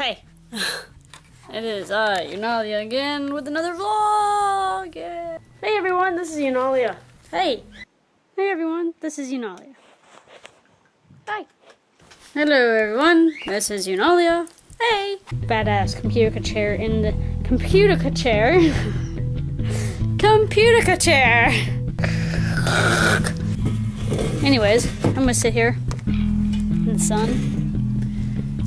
Hey, it is I, Unalia, again with another vlog. Yeah. Hey everyone, this is Unalia. Hey, hey everyone, this is Unalia. Hi. Hello everyone, this is Unalia. Hey, badass computer chair in the computer chair. computer chair. Anyways, I'm gonna sit here in the sun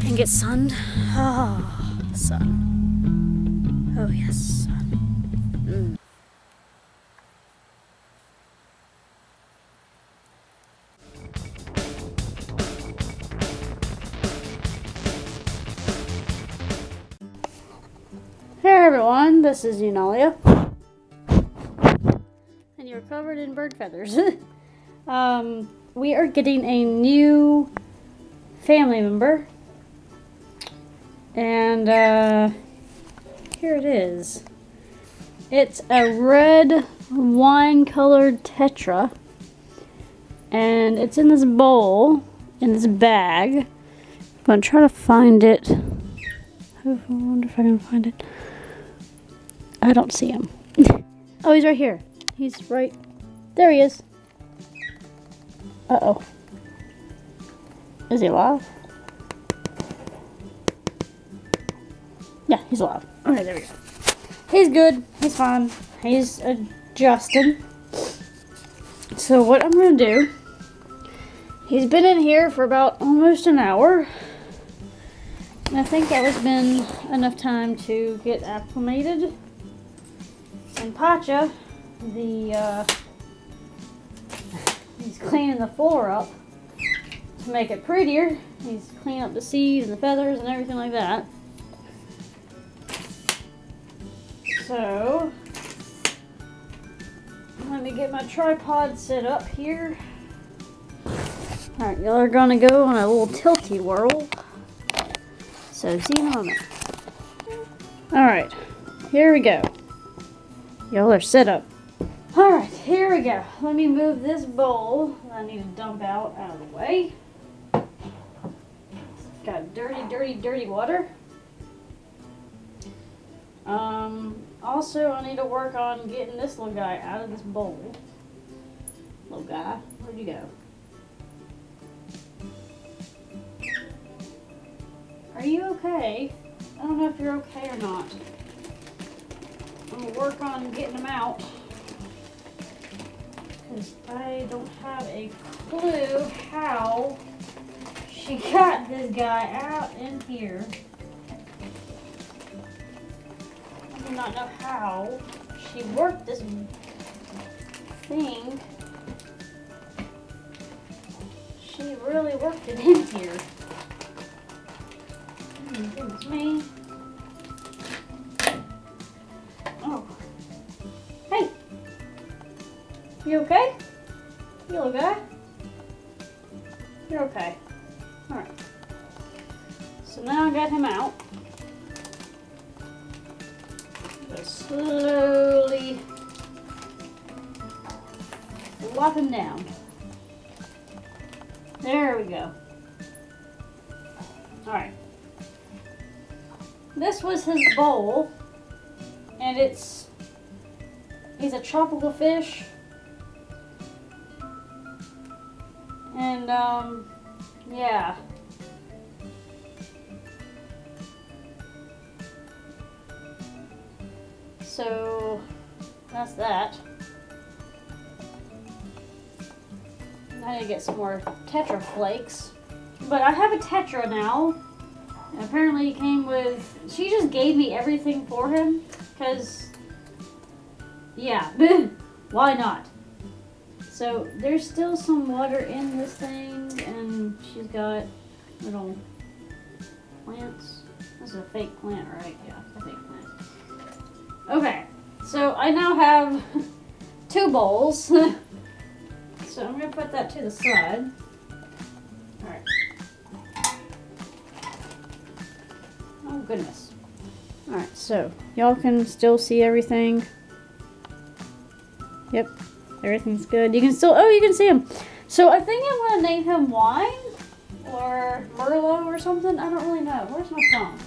and get sunned. Oh, sun. Oh yes, sun. Mm. Hey everyone, this is Unalia. And you're covered in bird feathers. um, we are getting a new family member. And uh, here it is. It's a red wine colored tetra. And it's in this bowl, in this bag. I'm going to try to find it. I wonder if I can find it. I don't see him. oh, he's right here. He's right. There he is. Uh oh. Is he alive? He's alive. Okay, there we go. He's good. He's fine. He's adjusting. So, what I'm going to do, he's been in here for about almost an hour. And I think that has been enough time to get acclimated. And Pacha, the, uh, he's cleaning the floor up to make it prettier. He's cleaning up the seeds and the feathers and everything like that. So, let me get my tripod set up here. Alright, y'all are gonna go on a little tilty whirl. So see you in a moment. Alright, here we go. Y'all are set up. Alright, here we go. Let me move this bowl I need to dump out out of the way. Got dirty, dirty, dirty water. Um, also, I need to work on getting this little guy out of this bowl. Little guy, where'd you go? Are you okay? I don't know if you're okay or not. I'm gonna work on getting him out. Because I don't have a clue how she got this guy out in here. Not know how she worked this thing. She really worked it in here. Oh, me. Oh. Hey! You okay? You okay? You're okay. Alright. So now I got him out. Slowly lop down. There we go. Alright. This was his bowl, and it's, he's a tropical fish. And, um, yeah. So, that's that. I need to get some more Tetra Flakes. But I have a Tetra now. And apparently he came with, she just gave me everything for him. Because, yeah, why not? So there's still some water in this thing. And she's got little plants. This is a fake plant, right? Yeah, a fake plant. Okay, so I now have two bowls. so I'm to put that to the side. Alright. Oh goodness. Alright, so y'all can still see everything. Yep, everything's good. You can still, oh, you can see him. So I think I'm to name him Wine or Merlot or something. I don't really know. Where's my phone?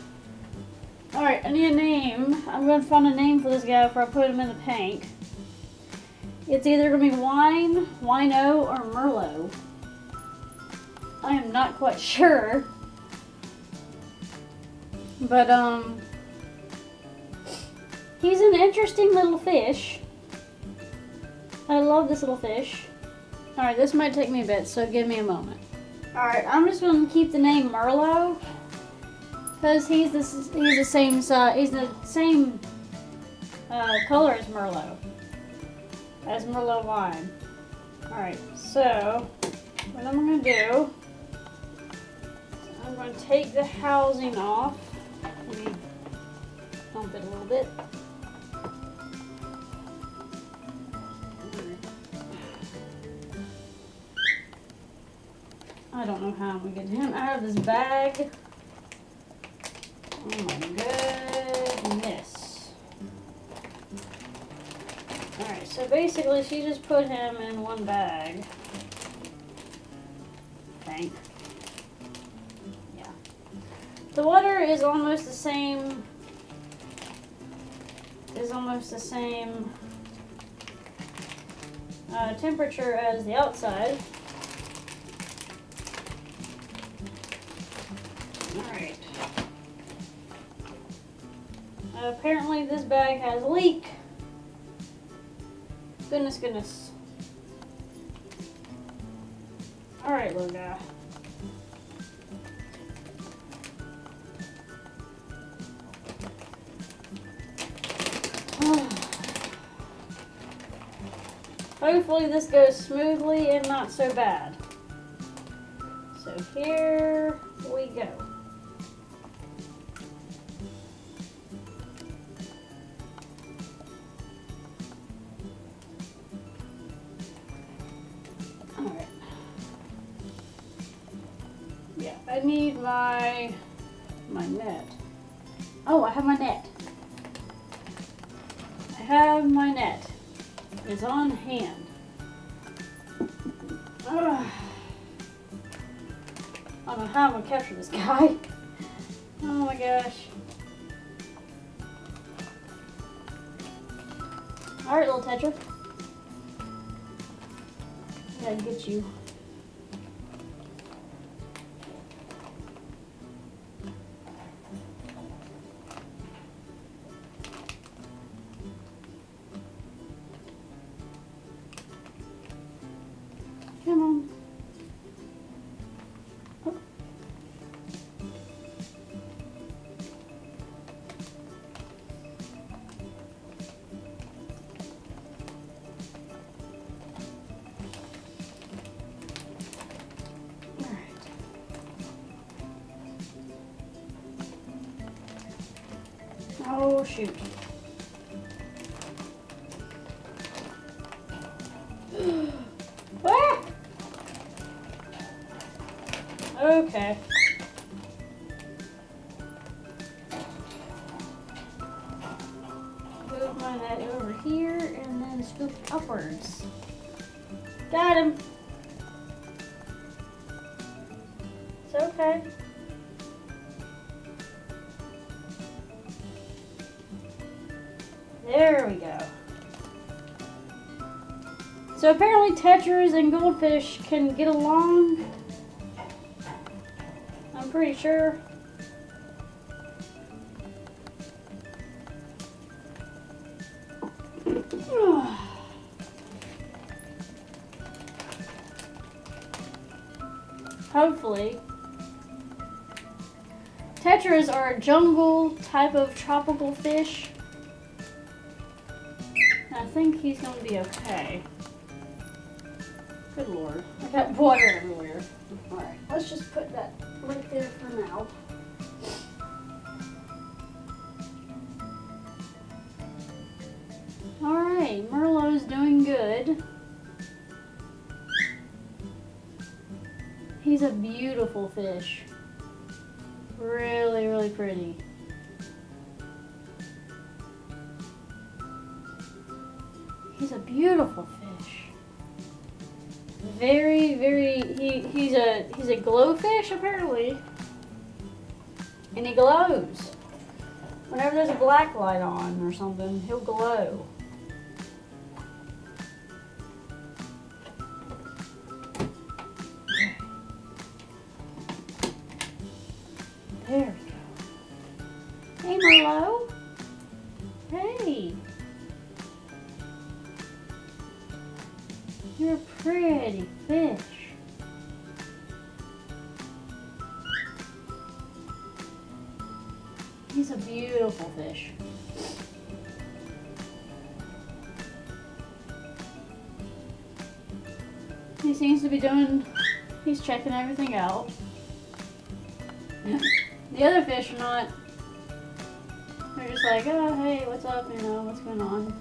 Alright, I need a name. I'm going to find a name for this guy before I put him in the tank. It's either going to be Wine, Wino, or Merlot. I am not quite sure. But, um, he's an interesting little fish. I love this little fish. Alright, this might take me a bit, so give me a moment. Alright, I'm just going to keep the name Merlow. Because he's the, he's the same he's the same uh, color as Merlot. As Merlot wine. Alright, so what I'm to do, I'm to take the housing off. Let me bump it a little bit. I don't know how I'm to get him out of this bag. Basically she just put him in one bag. Think. Yeah. The water is almost the same is almost the same uh, temperature as the outside. Alright. Apparently this bag has a leak. Goodness, goodness. Alright, little guy. Hopefully this goes smoothly and not so bad. So here we go. I need my my net. Oh, I have my net. I have my net. It's on hand. Ugh. I don't know how I'm gonna capture this guy. Oh my gosh. Alright, little Tetra. I gotta get you. Shoot. ah! Okay. Move my net over here and then scoop upwards. Got him. It's okay. There we go. So apparently tetras and goldfish can get along. I'm pretty sure. Hopefully. Tetras are a jungle type of tropical fish. He's to be okay. Good lord. I got water everywhere. Alright, let's just put that right there for now. Alright, Merlow's doing good. He's a beautiful fish. Really, really pretty. He, he's a he's a glowfish apparently, and he glows. whenever there's a black light on or something, he'll glow. There we go. Hey, Merlow. Hey. You're a pretty fish. He's a beautiful fish. He seems to be doing, he's checking everything out. the other fish are not, they're just like, oh, hey, what's up, you know, what's going on.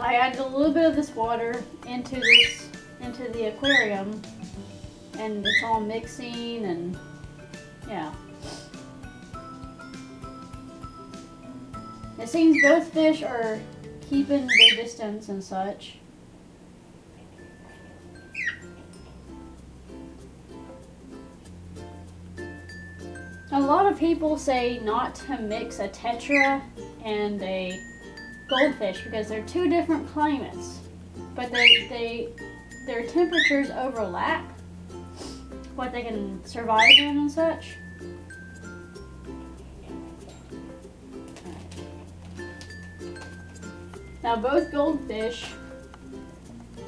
I added a little bit of this water into this into the aquarium and it's all mixing and yeah. It seems both fish are keeping their distance and such. A lot of people say not to mix a tetra and a goldfish because they're two different climates, but they, they their temperatures overlap, what they can survive in and such. Now both goldfish,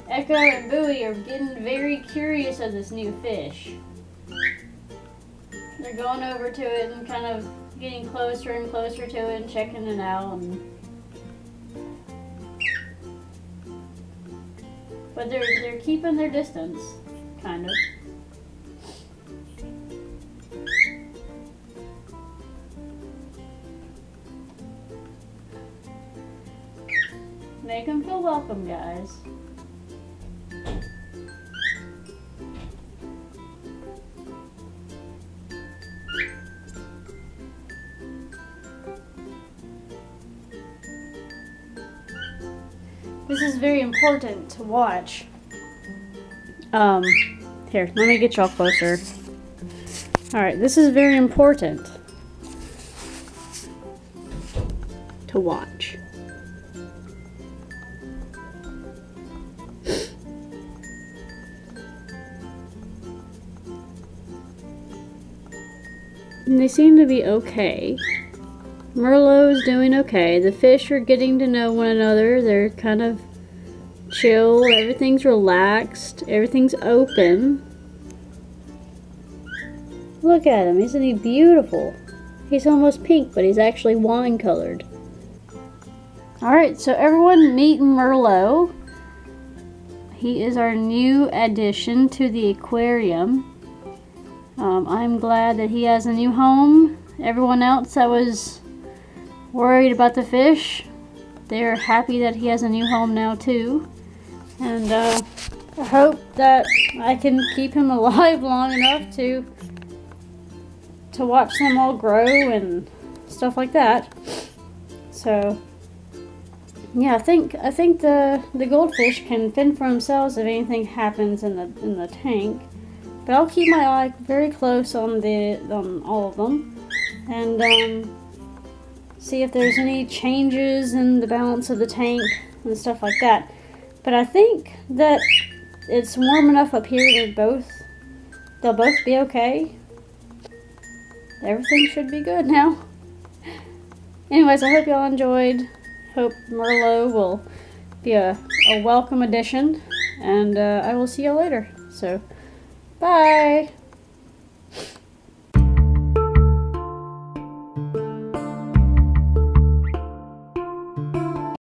Echo and Buoy, are getting very curious of this new fish. They're going over to it and kind of getting closer and closer to it and checking it out. And but they're they're keeping their distance, kind of. Make them feel welcome, guys. Important to watch. Um, here, let me get y'all closer. Alright, this is very important to watch. And they seem to be okay. Merlow's doing okay. The fish are getting to know one another. They're kind of chill. Everything's relaxed. Everything's open. Look at him. Isn't he beautiful? He's almost pink, but he's actually wine colored. Alright, so everyone meet Merlow. He is our new addition to the aquarium. Um, I'm glad that he has a new home. Everyone else that was worried about the fish, they're happy that he has a new home now too. And uh, I hope that I can keep him alive long enough to to watch them all grow and stuff like that. So yeah, I think I think the the goldfish can fend for themselves if anything happens in the in the tank. But I'll keep my eye very close on the on all of them, and um, see if there's any changes in the balance of the tank and stuff like that. But I think that it's warm enough up here that both they'll both be okay. Everything should be good now. Anyways, I hope y'all enjoyed. Hope Merlow will be a, a welcome addition. And uh, I will see y'all later. So, bye!